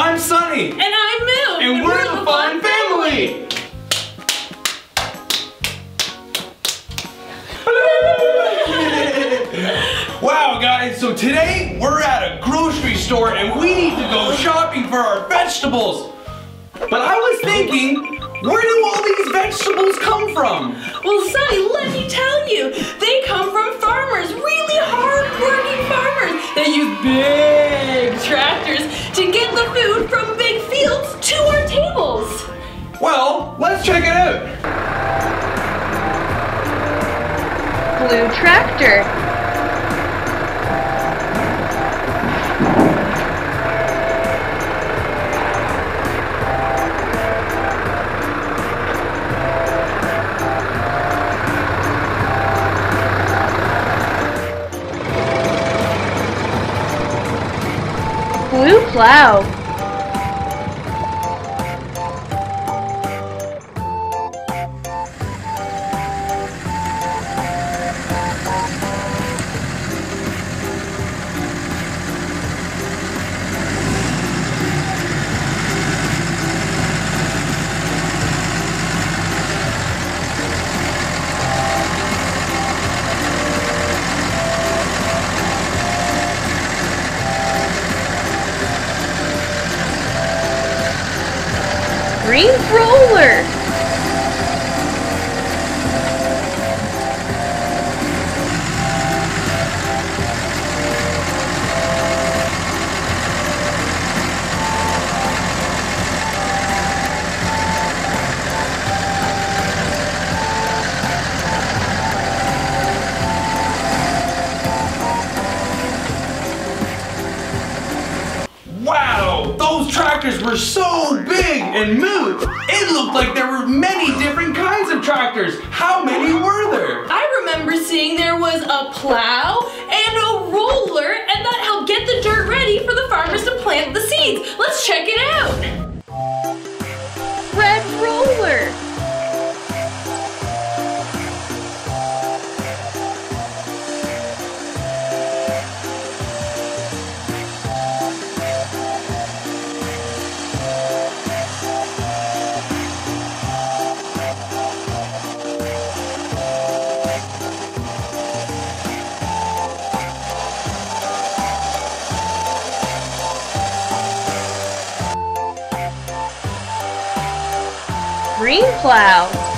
I'm Sunni. And I'm Moo. And, we're, the Fun Family. wow, guys, so today we're at a grocery store and we need to go shopping for our vegetables. But I was thinking, where do all these vegetables come from? Well, Sunni, let me tell you, they come from farmers, really hard-working farmers. They use big tractors to get the food from big fields to our tables. Well, let's check it out. Blue tractor. Tractors. How many were there? I remember seeing there was a plow and a roller, and that helped get the dirt ready for the farmers to plant the seeds. Let's check it out. Green plow.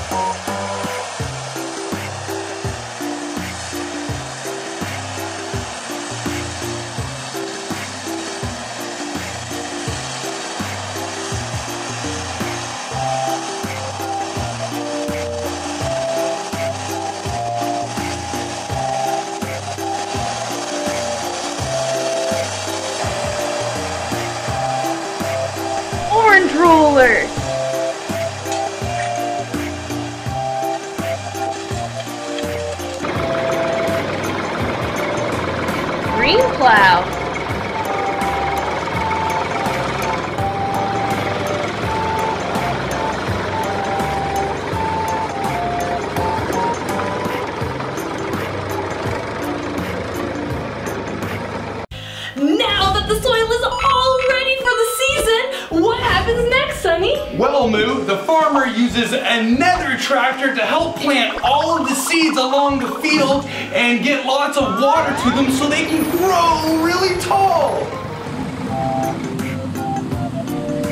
Farmer uses another tractor to help plant all of the seeds along the field and get lots of water to them so they can grow really tall.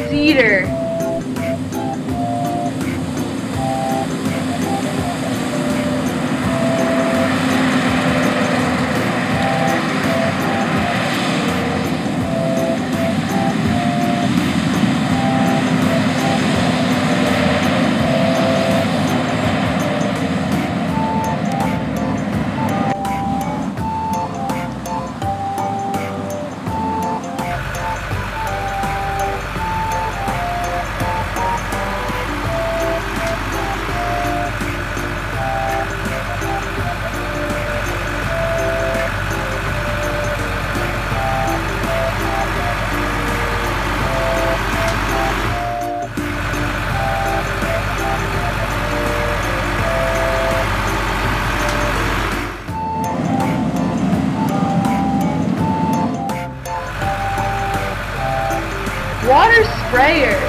Seeder. Water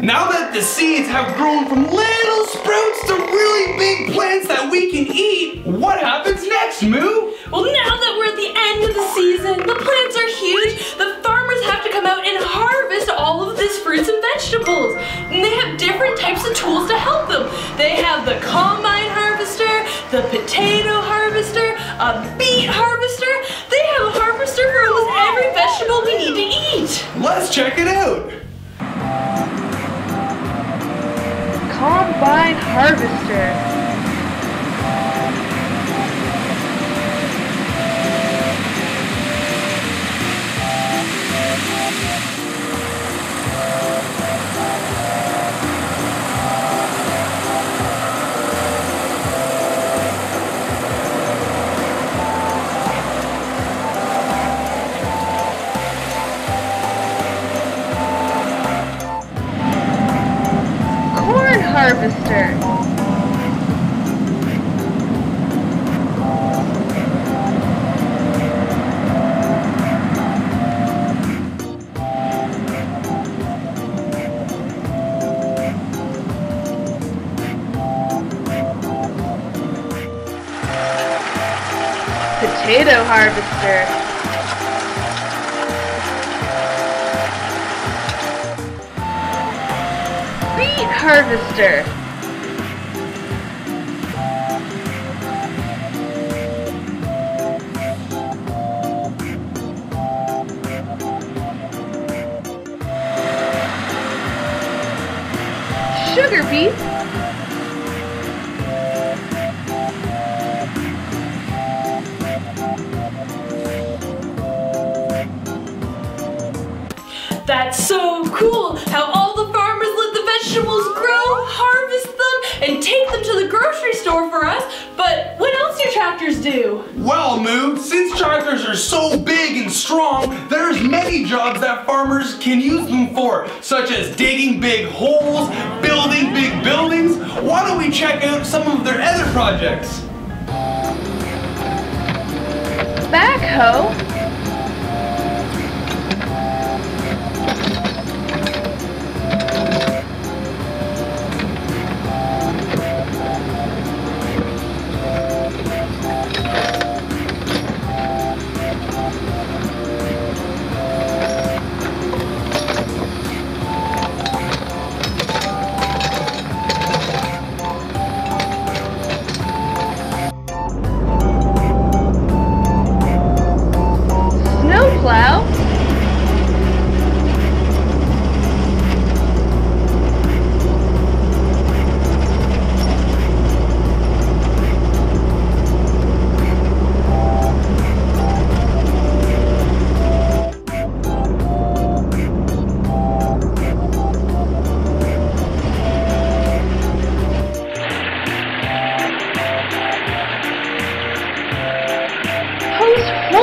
Now that the seeds have grown from little sprouts to really big plants that we can eat, what happens next, Moo? Well, now that we're at the end of the season, the plants are huge, the farmers have to come out and harvest all of these fruits and vegetables. And they have different types of tools to help them. They have the combine harvester, the potato harvester, a beet harvester. They have a harvester for almost every vegetable we need to eat. Let's check it out. Combine harvester. Harvester. Potato harvester. Harvester. Sugar beet. That's so do? Well, Moo, since tractors are so big and strong, there's many jobs that farmers can use them for, such as digging big holes, building big buildings. Why don't we check out some of their other projects? Backhoe.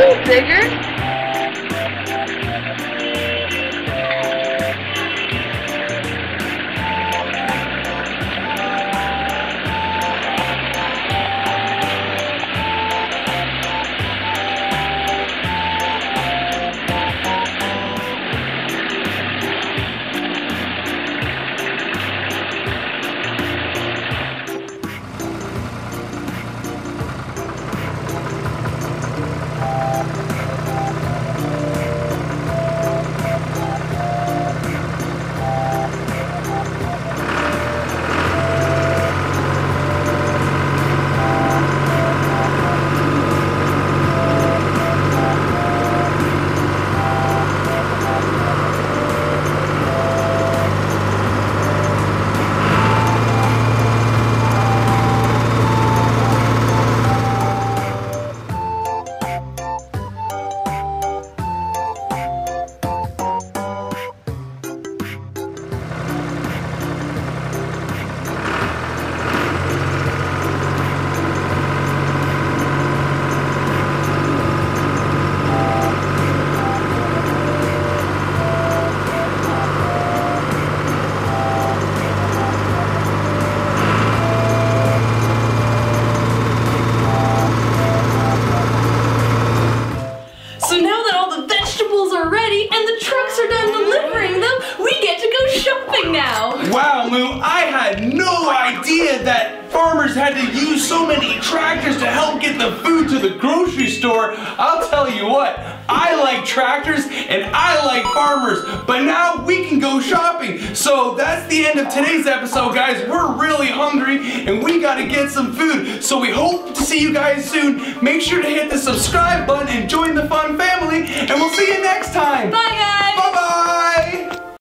Post store, I'll tell you what, I like tractors and I like farmers, but now we can go shopping. So that's the end of today's episode, guys. We're really hungry and we gotta get some food. So we hope to see you guys soon. Make sure to hit the subscribe button and join the fun family, and we'll see you next time. Bye guys! Bye bye,